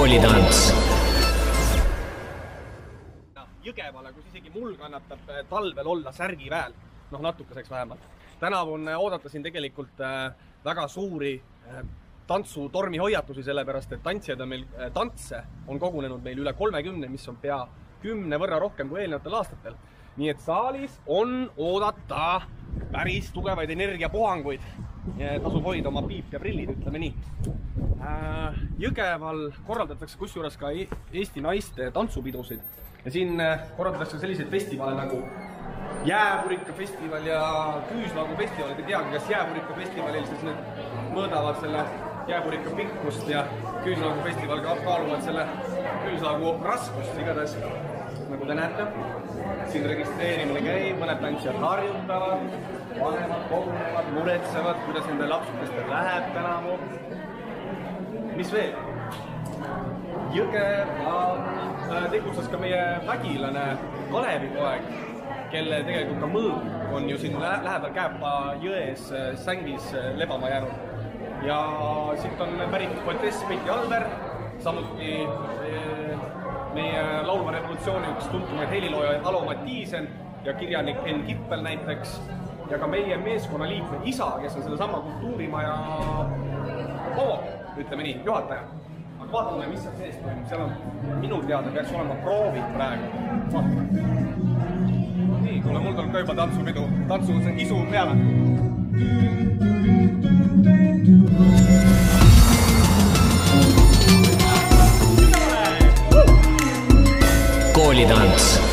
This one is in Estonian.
koolitants Jõgevale, kus isegi mul kannatab äh, talvel olla särgiväel, noh natukeseks vähemalt. tänavu on äh, oodata siin tegelikult äh, väga suuri tantsutormi hoiatusi, sellepärast et tantsijaid on meil, tantse on kogunenud meil üle kolmekümne, mis on pea kümne võrra rohkem kui eelnevatel aastatel. nii et saalis on oodata päris tugevaid energiapuhanguid. tasub hoida oma piip ja prillid, ütleme nii. Jõgeval korraldatakse kusjuures ka e-, Eesti naiste tantsupidusid ja siin äh, korraldatakse selliseid festivale nagu jääpurika festival ja küüslaugu festival, ei teagi, kas jääpurika festivalil siis nüüd mõõdavad selle jääpurika pikkust ja küüslaugu festival kaaluvad selle küüslaugu raskust, igatahes nagu te näete, siin registreerimine käib, mõned tantsijad harjutavad, vanemad kogunevad, muretsevad, kuidas nendel lapsukestel läheb tänavu. mis veel? Jõgeval äh, tegutses ka meie vägilane Kalevipoeg, kelle tegelikult ka mõõg on ju siin lähedal Kääpa jões äh, sängis äh, lebama jäänud. ja siit on pärit poetess Peiti Alver, samuti revolutsiooni üks tuntumaid heliloojaid Alo Mattiisen ja kirjanik Enn Kippel näiteks ja ka meie meeskonna liikme isa, kes on sellesama kultuurimaja pool, ütleme nii, juhataja vaatame, mis seal sees toimub, seal on minu teada peaks olema proovid praegu. vaatame. nii, kuule, mul tuleb ka juba tantsupidu, tantsu isu peale. Koolitants